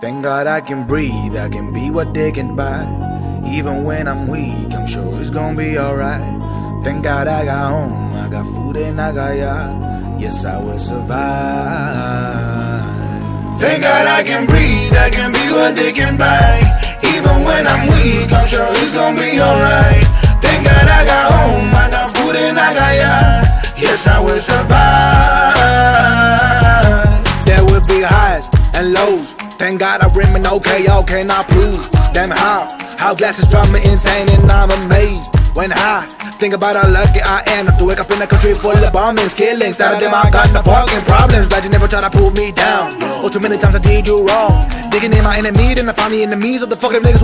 Thank God I can breathe, I can be what they can buy. Even when I'm weak, I'm sure it's gonna be alright. Thank God I got home, I got food and I got yard. Yes, I will survive. Thank God I can breathe, I can be what they can buy. Even when I'm weak, I'm sure it's gonna be alright. Thank God I got home, I got food and I got yard. Yes, I will survive. There will be highs and lows. Thank God I remain okay, y'all cannot prove. Damn how, how glasses drive me insane and I'm amazed. When high, think about how lucky I am to wake up in a country full of bombings, killings. None of them I got no fucking problems. Glad you never try to pull me down. Oh, too many times I did you wrong. Digging in my enemy, then I find the enemies of the fucking niggas.